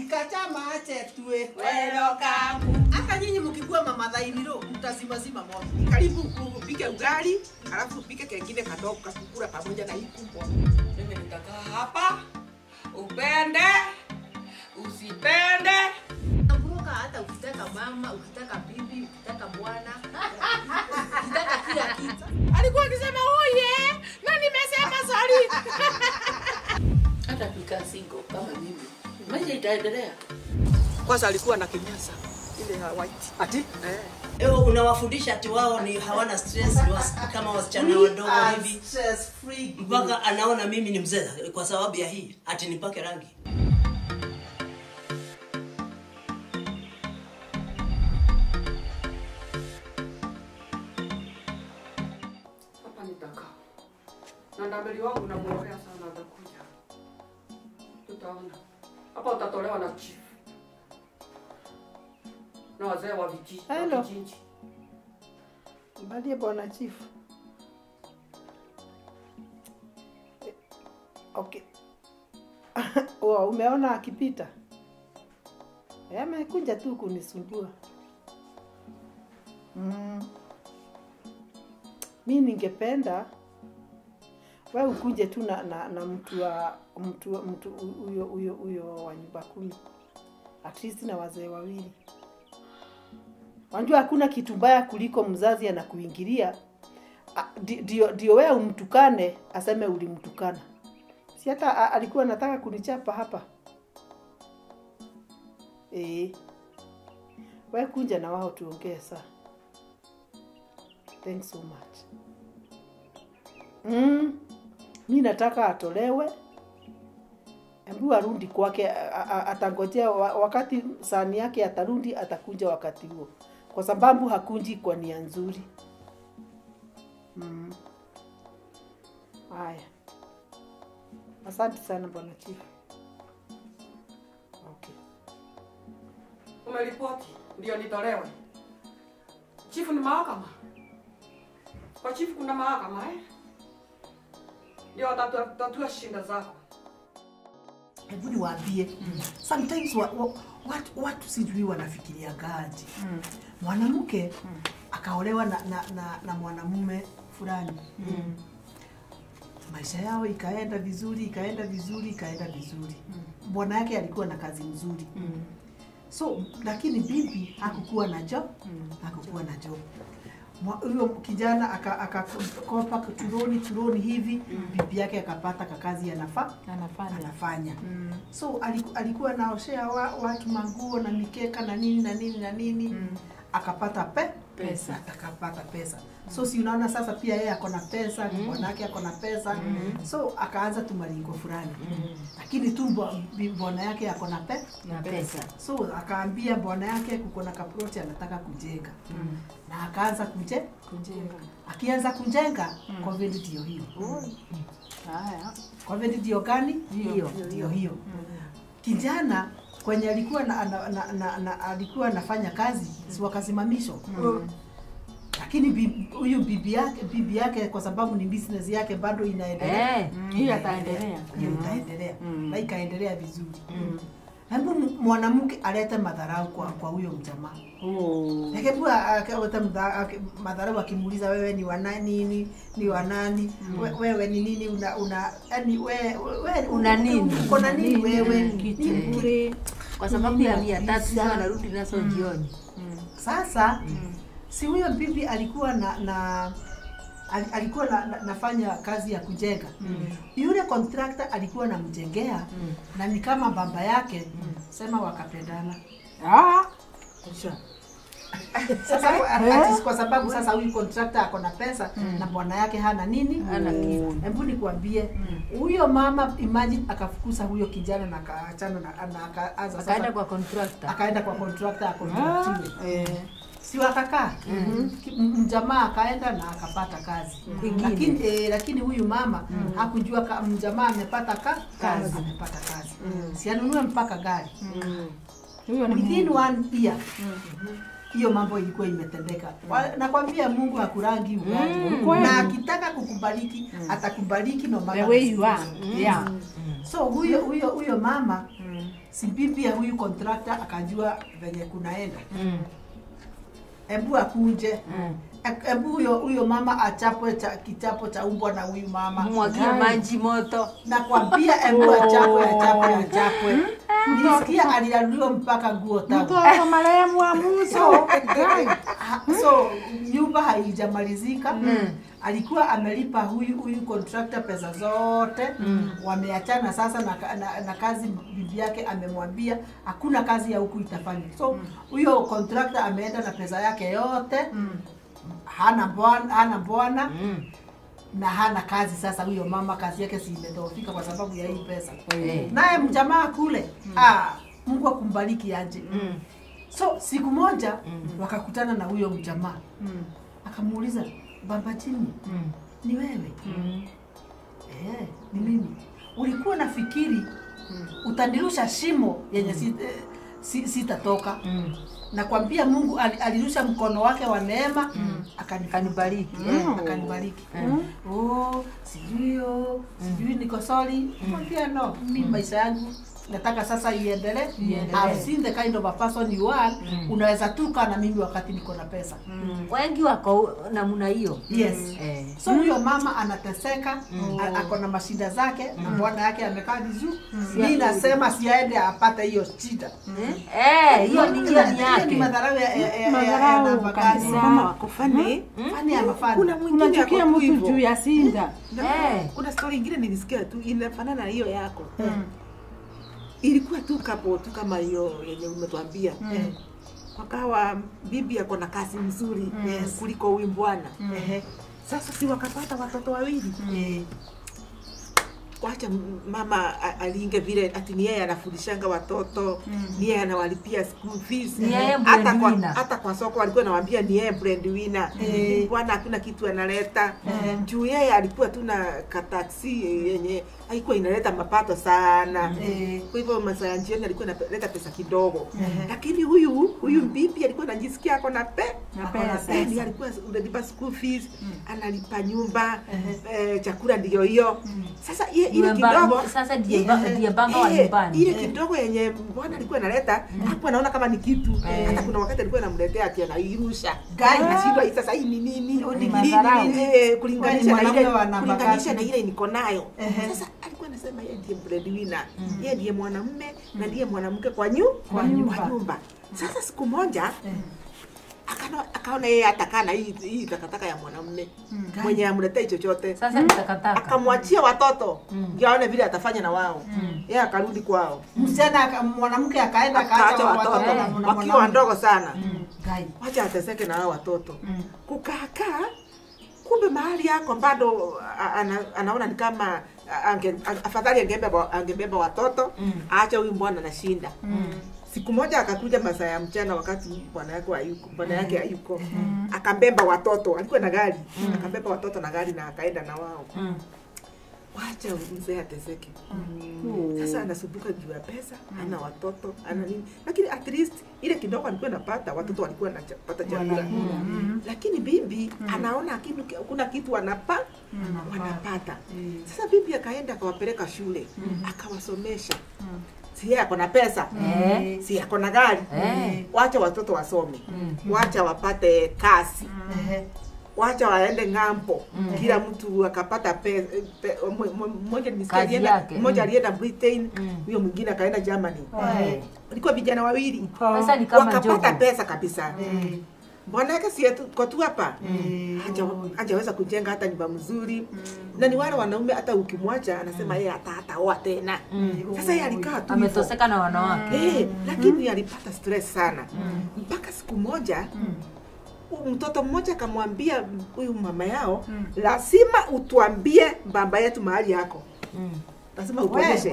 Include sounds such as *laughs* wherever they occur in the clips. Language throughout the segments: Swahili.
ikachama chetue Welcome. hata nyinyi mkikuwa mamadhainiro mtazimazima moto Karibu upike ugali, alafu upike kengine kadogo kasukura pamoja na hii kubwa. Mimi nitakaa hapa, upende usipende. Nakumbuka hata ukitaka mama, ukitaka bibi, ukitaka bwana, ukitaka kila kitu. Alikuwa akisema oye, na nimesema sorry. hata pika single kama itaendelea. Kwanza alikuwa na kinyasa ile ya white. ati Eh. Ewe unawafundisha ati wao ni hawana stress ni was, kama wasichana wadogo hivi stress free mpaka anaona mimi ni mzee kwa sababu ya hii ati nipake rangi. Na ndabeli wangu namwombea sana atakuja. Tutaona. Hapa utatolewa na chief. Na wazee wa vijiji. Hello. kijiji. Balie bwana chief. Okay. *laughs* Wa umeona akipita? Eh, amekuja tu kunisumbua. Mm. Mi ningependa we ukuje tu na, na, na mtu wa mtu mtu huyo huyo huyo wa nyumba kumi at least na wazee wawili Wanjua hakuna kitu mbaya kuliko mzazi anakuingilia ndio ndio wewe umtukane aseme ulimtukana. Si hata alikuwa anataka kunichapa hapa. Eh. Wewe kunja na wao tuongee saa. Thanks so much. Mm. Mi nataka atolewe. Embu arundi kwake atangojea wakati sani yake atarundi, atakunja wakati huo kwa sababu hakunji kwa nia nzuri. Mm. Haya, asante sana bwana chief. Okay. Umeripoti ndio nitolewe. Chifu ni mahakama. Kwa chifu kuna mahakama eh? Ndio watatua tatua shinda zako. hebu niwaambie sometimes wa, wa, watu, watu sijui wanafikiria gaji mwanamke akaolewa na, na, na, na mwanamume fulani. Maisha yao ikaenda vizuri ikaenda vizuri ikaenda vizuri. Bwana yake alikuwa na kazi nzuri. So lakini bibi hakukuwa na job hakukuwa na job huyo kijana akakopa aka turoni turoni hivi bibi yake akapata kakazi anafaa Anafanya. anafanya. So aliku, alikuwa naoshea wa, watu manguo na mikeka na nini na nini na nini. Akapata pe Pesa. akapata pesa so si unaona sasa pia yeye ako na pesa mm. bwanake ako na pesa mm. so akaanza tumaringo fulani mm. lakini tu bwa- bwana yake ako na pe Na pesa. so akaambia bwana yake kuko na kaproti anataka kujenga mm. na akaanza kuje Kujenga. akianza kujenga mm. covid ndio hiyo Haya. covid ndio gani Hiyo. ndio hiyo mm. kijana kwenye alikuwa na, na, na, na, na alikuwa anafanya kazi si wakasimamishwa lakini huyu bi- bibi yake bibi yake kwa sababu ni business yake bado inaendelea. Eh, hiyo ataendelea. hiyo itaendelea. Na ikaendelea vizuri. Hebu m- mwanamke alete madharau kwa kwa huyo mjamaa. Oh. Hebu akaweta madharau akimuuliza wewe ni wana nini ni wanani we, wewe ni nini? Una una yani wewe we, Una nini? uko na nini wewe. Kwa sababu ya mia tatu sasa narudi nazo jioni. Sasa si huyo bibi alikuwa na na alikuwa na, na, nafanya kazi ya kujenga mm. yule contractor alikuwa anamjengea na ni kama baba yake mm. sema wakapendana Ah. *laughs* sasa atis, kwa sababu sasa huyu contractor ako na pesa mm. na bwana yake hana nini Hana kitu. hebu nikwambie huyo mama imagine akafukuza huyo kijana na akaachana na, na akaanza Akaenda kwa contractor. akaenda kwa contractor akontractiwe Eh. Si wakakaa mm -hmm. mjamaa akaenda na akapata kazi. Mm -hmm. lakini, eh, lakini huyu mama hakujua ka, mjamaa amepata ka, kazi. amepata kazi. Mm si anunue mpaka gari. Huyo ni within one year. Hiyo mambo ilikuwa imetendeka. Wa- nakwambia mungu akurangi ugali Mm, kweli. na akitaka kukubariki atakubariki no The matter way the you are. situation. Yeah. so huyo huyo huyo mama mm, si bibi ya huyu contractor akajua venye kunaenda hebu akunje Ek- hebu huyo huyo mama achapwe cha kichapo cha umbwa na huyu mama. Mwagie maji moto. Nakwambia hebu achapwe achapwe achapwe nilisikia alialuliwa mpaka nguo tangu. Marehemu wa muso *laughs* so nyumba haijamalizika. Alikuwa amelipa huyu huyu contractor pesa zote. Mm. wameachana sasa na, na, na kazi bibi yake amemwambia hakuna kazi ya huku itafanywa. So huyo mm. contractor ameenda na pesa yake yote. Mm. hana bwana hana bwana na hana kazi sasa huyo mama kazi yake si imedhoofika kwa sababu ya hii pesa mm. naye mjamaa kule mm. ah, mungu akumbariki aje mm. so siku moja mm. wakakutana na huyo mjamaa mm. akamuuliza baba chini ni wewe mm. eh, ni mimi ulikuwa nafikiri mm. utanirusha shimo yenye mm. si, eh, si, mm. nakwambia mungu ali- alirusha mkono wake wa neema mm. akanibariki mm. Eh, akanibariki oh, sijui oh, sijui niko mm. mwambia no mi maisha yangu nataka sasa iendelee. I've seen the kind of a person you are. Unaweza tuka na mimi wakati niko na pesa. Wengi wako namna hiyo. Yes. Eh. so huyo mama anateseka mm. ako na mashida zake na bwana yake amekaa vizuri. Mi nasema siaende apate hiyo shida. Eh, hiyo ni hiyo ni ni yake. madharau ya- ya- ya- ya- Madharau ya mama wako fani Fani ama fani? kuna mwingine unachukia mtu juu ya sinda. Eh. kuna story ingine nilisikia tu inafanana na hiyo yako ilikuwa tu kapo tu kama hiyo yenye umetuambia. Mm. Eh, wakawa bibi ako na kazi mzuri mm. kuliko huyu bwana eh. sasa si wakapata watoto wawili? Eh, wacha m- mama alinge vile ati ni yeye anafundishanga watoto ni yeye anawalipia school fees. Hata kwa, hata kwa soko alikuwa anawaambia ni yeye breadwinner mm. bwana hakuna kitu analeta. Eh. juu yeye alikuwa tu na kataksi yenye haikuwa inaleta mapato sana. Eh, kwa hivyo masaa ya jioni alikuwa analeta pesa kidogo. Ehe. lakini huyu huyu bibi alikuwa anajisikia ako na pe pesa. alikuwa unalipa school fees analipa nyumba eh, chakula ndio hiyo. Sasa ile ile kidogo sasa ndiye ba- ndiye wa eh, nyumbani. ile kidogo yenye bwana alikuwa analeta hapo anaona kama ni kitu. Hata kuna wakati alikuwa anamletea ati anairusha na nashindwa hii sasa hii ni nini eh, kulinganisha na ile kulinganisha na ile niko nayo. Sasa alikuwa anasema yeye ndiye breadwinner. Yeye ndiye mwanamume na ndiye mwanamke kwa nyu kwa nyumba. sasa siku moja akana- akaona yeye atakaa na hii hii takataka ya mwanamume. Mwenye amletei chochote sasa ni takataka. Akamwachia watoto ndio aone vile atafanya na wao. Yeye akarudi kwao. Msichana mm. mwanamke akaenda akaacha watoto wakiwa ndogo sana. Mm. wacha ateseke na hao watoto. Kukaakaa kumbe mahali yako bado ana, anaona ni kama afadhali angebeba angebeba watoto aache huyu mbwana anashinda siku moja akakuja masaa ya mchana wakati bwana yake hayuko bwana yake hayuko. Akabeba watoto alikuwa na gari. Akabeba watoto na gari na akaenda na wao. Wacha mzee ateseke. Sasa anasumbuka juu ya pesa ana watoto ana nini. Lakini at least ile kidogo alikuwa anapata watoto walikuwa anapata chakula. Lakini bibi anaona kitu kuna kitu wanapa wanapata sasa bibi akaenda akawapeleka shule akawasomesha si yeye ako na pesa mm. si ako na gari mm. wacha watoto wasome mm. wacha wapate kasi mm. wacha waende ng'ambo kila mtu akapata pesa pe, mmo- mmo- mmoja nimesikia alienda- yake. mmoja alienda britain huyo mm. mwingine akaenda germany walikuwa walikuwa vijana wawili Pesa wakapata pesa kabisa bwana yake si kwa tu hapa mm. Haja- hajaweza kujenga hata nyumba mzuri na ni wale wanaume hata ukimwacha anasema yeye hata hataoa tena mm. sasa yeye alikaa tu ametoseka na wanawake Eh, lakini mm. alipata stress sana mm. mpaka siku moja mm. mtoto mmoja akamwambia huyu mama yao mm. lazima utuambie baba yetu mahali yako lazima utuonyeshe.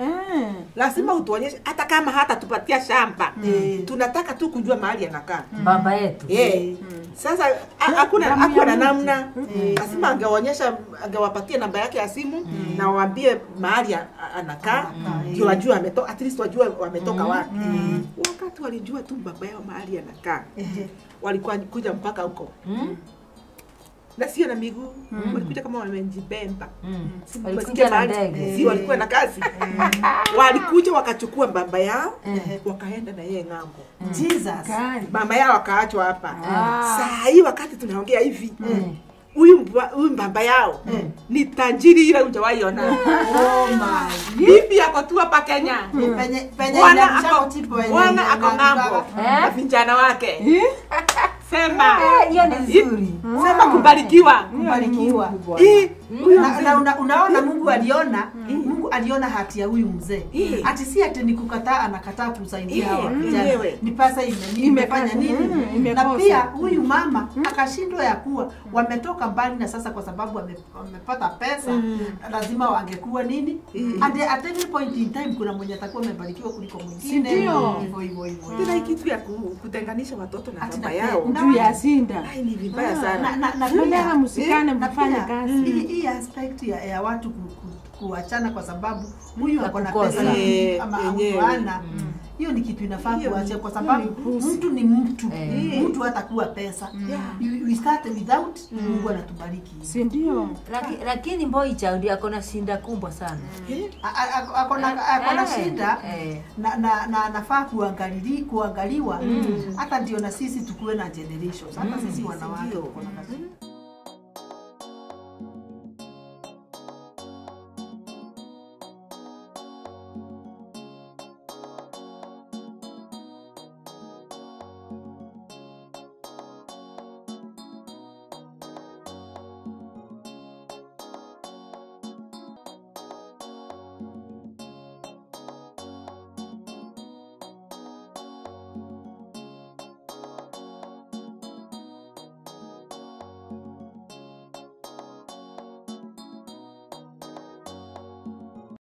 Eh. lazima utuonyeshe hata kama hata tupatia shamba Mm. tunataka tu kujua mahali anakaa mm. baba yetu yeah. mm. sasa ha- hakuna hakuna na namna lazima angeonyesha angewapatia namba yake ya simu mm. na waambie mahali anakaa ndio mm. wajue ametoka at least wajue wametoka mm. wapi mm. wakati walijua tu baba yao mahali anakaa Ehe. walikuwa kuja mpaka huko na sio na miguu. Walikuja kama wamejibemba. Mm. Walikuja na ndege. si walikuwa na kazi. Walikuja wakachukua baba yao wakaenda na yeye ng'ambo. Jesus. mama yao akaachwa hapa. Saa hii wakati tunaongea hivi. Huyu huyu mbamba yao ni tajiri ile ujawaiona Oh my. bibi ako tu hapa kenya. Penye penye ako- yenye Wana akongambo. inaangukaga. ng'ambo. Na vijana wake *laughs* sema Eh, hiyo ni nzuri. sema kubarikiwa Kubarikiwa. Hii, Na, na unaona Mungu aliona Mungu aliona hati ya huyu mzee. Ati si ati ni kukataa anakataa kusaidia hawa vijana. Ni pesa ime- imefanya nini? Na pia huyu mama akashindwa ya kuwa wametoka mbali na sasa kwa sababu wame- wamepata pesa. Lazima wangekuwa nini? At, every point in time kuna mwenye atakuwa amebarikiwa kuliko mwingine. Hivyo hivyo hivyo. tena kitu ya kutenganisha watoto na baba yao. juu ya zinda ni vibaya sana. Na, pia- msikane mfanye kazi? hii- aspect ya, watu kuachana kwa sababu huyu ako na pesa na Eh, ama yenyewe. hana hiyo ni kitu inafaa kuacha kuachia kwa sababu mtu ni mtu. Eh. mtu hatakuwa pesa. Yeah. You- we start without Mungu anatubariki. Si ndio? Laki, lakini Mboi Chaundi ako na shinda kubwa sana. A- ako- na- ako na Eh, shida eh. na na na anafaa kuangalili kuangaliwa. Hata ndio na sisi tukuwe na generations. Hata sisi wanawake Ndio. tuko na kazi